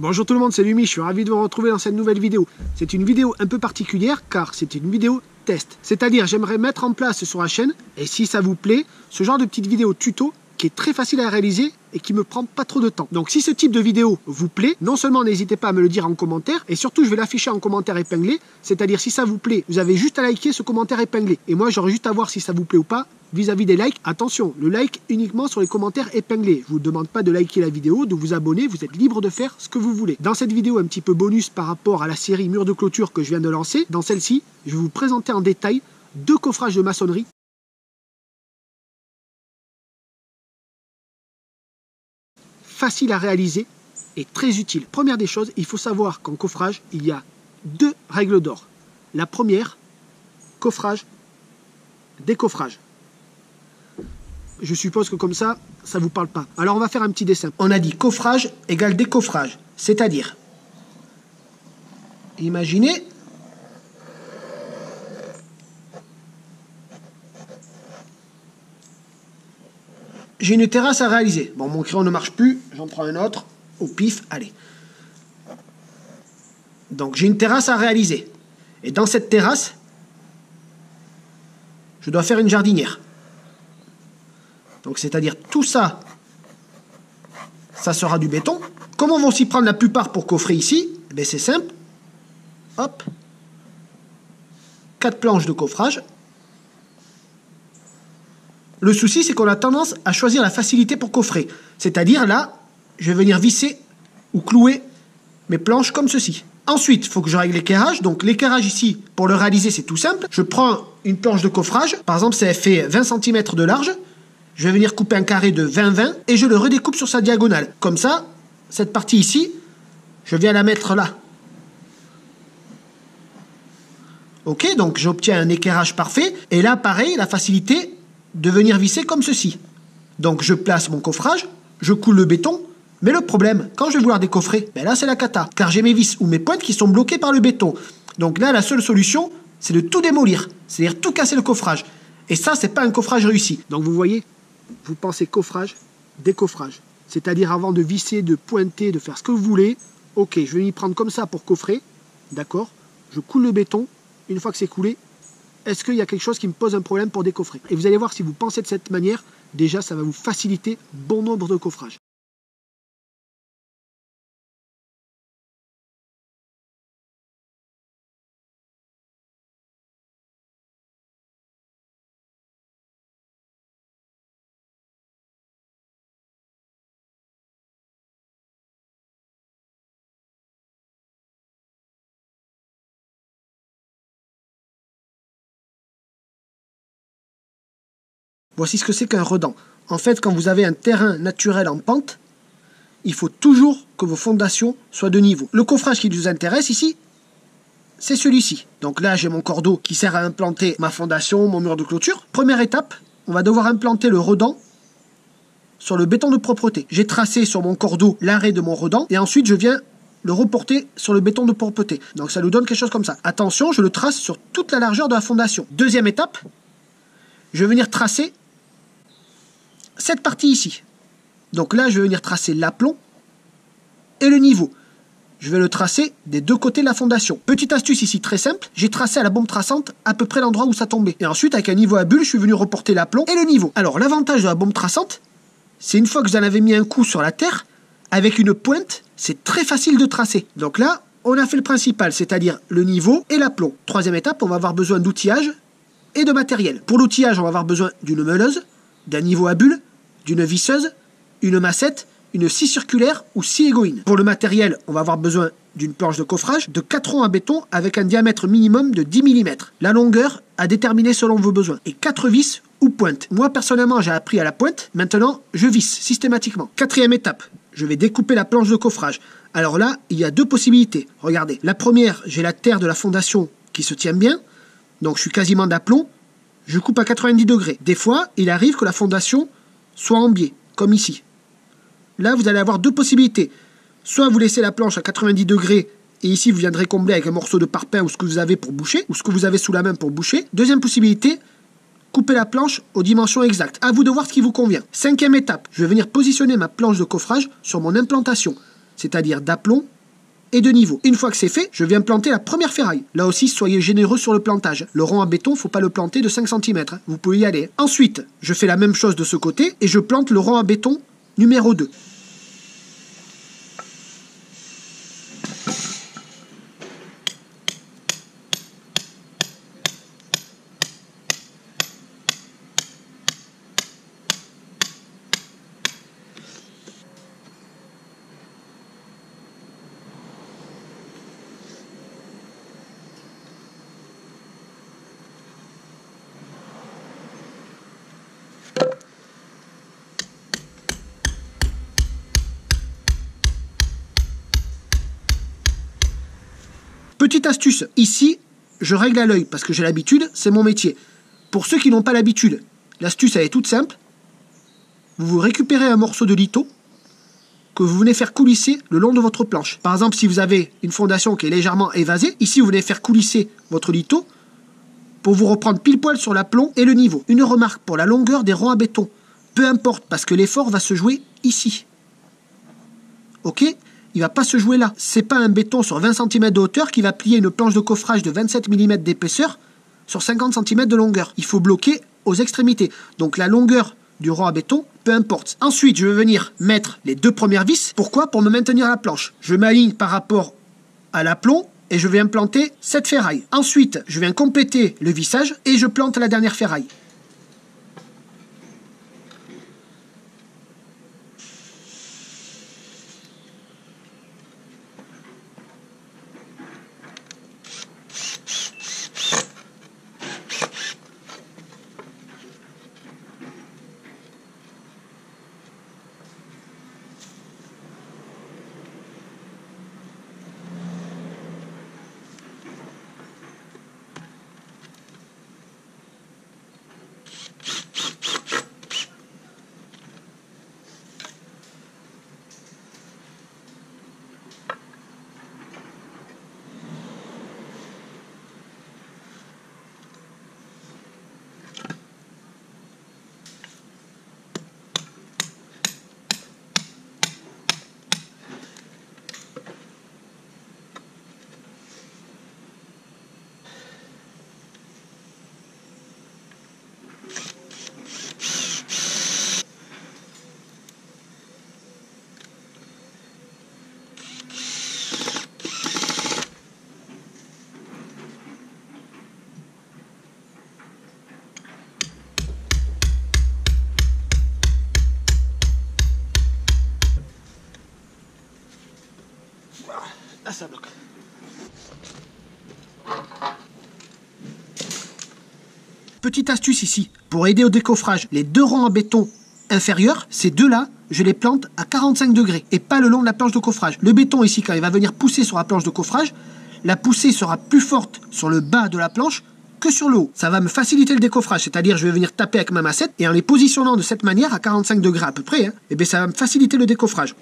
Bonjour tout le monde, c'est Lumi, je suis ravi de vous retrouver dans cette nouvelle vidéo. C'est une vidéo un peu particulière car c'est une vidéo test. C'est-à-dire j'aimerais mettre en place sur la chaîne, et si ça vous plaît, ce genre de petite vidéo tuto qui est très facile à réaliser et qui me prend pas trop de temps. Donc si ce type de vidéo vous plaît, non seulement n'hésitez pas à me le dire en commentaire, et surtout je vais l'afficher en commentaire épinglé, c'est-à-dire si ça vous plaît, vous avez juste à liker ce commentaire épinglé. Et moi j'aurai juste à voir si ça vous plaît ou pas vis-à-vis des likes. Attention, le like uniquement sur les commentaires épinglés. Je vous demande pas de liker la vidéo, de vous abonner, vous êtes libre de faire ce que vous voulez. Dans cette vidéo un petit peu bonus par rapport à la série Mur de clôture que je viens de lancer, dans celle-ci, je vais vous présenter en détail deux coffrages de maçonnerie facile à réaliser et très utile. Première des choses, il faut savoir qu'en coffrage, il y a deux règles d'or. La première, coffrage, décoffrage. Je suppose que comme ça, ça ne vous parle pas. Alors on va faire un petit dessin. On a dit coffrage égale décoffrage. C'est-à-dire, imaginez j'ai une terrasse à réaliser. Bon, mon crayon ne marche plus, j'en prends un autre, au pif, allez. Donc j'ai une terrasse à réaliser. Et dans cette terrasse, je dois faire une jardinière. Donc c'est-à-dire tout ça, ça sera du béton. Comment vont s'y prendre la plupart pour coffrer ici? Eh C'est simple. Hop. Quatre planches de coffrage. Le souci, c'est qu'on a tendance à choisir la facilité pour coffrer. C'est-à-dire là, je vais venir visser ou clouer mes planches comme ceci. Ensuite, il faut que je règle l'éclairage. Donc l'éclairage ici, pour le réaliser, c'est tout simple. Je prends une planche de coffrage. Par exemple, ça fait 20 cm de large. Je vais venir couper un carré de 20-20 et je le redécoupe sur sa diagonale. Comme ça, cette partie ici, je viens la mettre là. Ok, donc j'obtiens un éclairage parfait. Et là, pareil, la facilité, de venir visser comme ceci. Donc je place mon coffrage, je coule le béton, mais le problème, quand je vais vouloir décoffrer, ben là c'est la cata, car j'ai mes vis ou mes pointes qui sont bloquées par le béton. Donc là, la seule solution, c'est de tout démolir, c'est-à-dire tout casser le coffrage. Et ça, c'est pas un coffrage réussi. Donc vous voyez, vous pensez coffrage, décoffrage. C'est-à-dire avant de visser, de pointer, de faire ce que vous voulez, ok, je vais m'y prendre comme ça pour coffrer, d'accord Je coule le béton, une fois que c'est coulé, est-ce qu'il y a quelque chose qui me pose un problème pour décoffrer? Et vous allez voir, si vous pensez de cette manière, déjà, ça va vous faciliter bon nombre de coffrages. Voici ce que c'est qu'un redent. En fait, quand vous avez un terrain naturel en pente, il faut toujours que vos fondations soient de niveau. Le coffrage qui nous intéresse ici, c'est celui-ci. Donc là, j'ai mon cordeau qui sert à implanter ma fondation, mon mur de clôture. Première étape, on va devoir implanter le redent sur le béton de propreté. J'ai tracé sur mon cordeau l'arrêt de mon redent et ensuite je viens le reporter sur le béton de propreté. Donc ça nous donne quelque chose comme ça. Attention, je le trace sur toute la largeur de la fondation. Deuxième étape, je vais venir tracer cette partie ici. Donc là, je vais venir tracer l'aplomb et le niveau. Je vais le tracer des deux côtés de la fondation. Petite astuce ici très simple, j'ai tracé à la bombe traçante à peu près l'endroit où ça tombait. Et ensuite, avec un niveau à bulle, je suis venu reporter l'aplomb et le niveau. Alors l'avantage de la bombe traçante, c'est une fois que vous en avez mis un coup sur la terre, avec une pointe, c'est très facile de tracer. Donc là, on a fait le principal, c'est-à-dire le niveau et l'aplomb. Troisième étape, on va avoir besoin d'outillage et de matériel. Pour l'outillage, on va avoir besoin d'une meuleuse, d'un niveau à bulle, d'une visseuse, une massette, une scie circulaire ou scie égoïne. Pour le matériel, on va avoir besoin d'une planche de coffrage, de 4 ronds à béton avec un diamètre minimum de 10 mm. La longueur à déterminer selon vos besoins. Et 4 vis ou pointes. Moi personnellement j'ai appris à la pointe, maintenant je visse systématiquement. Quatrième étape, je vais découper la planche de coffrage. Alors là, il y a deux possibilités. Regardez, la première, j'ai la terre de la fondation qui se tient bien, donc je suis quasiment d'aplomb, je coupe à 90 degrés. Des fois, il arrive que la fondation soit en biais, comme ici. Là, vous allez avoir deux possibilités. Soit vous laissez la planche à 90 degrés et ici vous viendrez combler avec un morceau de parpaing ou ce que vous avez pour boucher, ou ce que vous avez sous la main pour boucher. Deuxième possibilité, couper la planche aux dimensions exactes. À vous de voir ce qui vous convient. Cinquième étape, je vais venir positionner ma planche de coffrage sur mon implantation. c'est-à-dire d'aplomb et de niveau. Une fois que c'est fait, je viens planter la première ferraille. Là aussi, soyez généreux sur le plantage. Le rond en béton, faut pas le planter de 5 cm. Vous pouvez y aller. Ensuite, je fais la même chose de ce côté et je plante le rond en béton numéro 2. Petite astuce, ici, je règle à l'œil parce que j'ai l'habitude, c'est mon métier. Pour ceux qui n'ont pas l'habitude, l'astuce elle est toute simple. Vous vous récupérez un morceau de lito que vous venez faire coulisser le long de votre planche. Par exemple, si vous avez une fondation qui est légèrement évasée, ici vous venez faire coulisser votre lito pour vous reprendre pile poil sur l'aplomb et le niveau. Une remarque pour la longueur des ronds à béton. Peu importe, parce que l'effort va se jouer ici. Ok? Il va pas se jouer là. C'est pas un béton sur 20 cm de hauteur qui va plier une planche de coffrage de 27 mm d'épaisseur sur 50 cm de longueur. Il faut bloquer aux extrémités. Donc la longueur du rond à béton, peu importe. Ensuite, je vais venir mettre les deux premières vis. Pourquoi? Pour me maintenir la planche. Je m'aligne par rapport à l'aplomb et je viens planter cette ferraille. Ensuite, je viens compléter le vissage et je plante la dernière ferraille. Ah. Petite astuce ici, pour aider au décoffrage, les deux rangs en béton inférieurs, ces deux-là, je les plante à 45 degrés et pas le long de la planche de coffrage. Le béton ici, quand il va venir pousser sur la planche de coffrage, la poussée sera plus forte sur le bas de la planche que sur le haut. Ça va me faciliter le décoffrage, c'est-à-dire je vais venir taper avec ma massette et en les positionnant de cette manière à 45 degrés à peu près, hein, eh ça va me faciliter le décoffrage.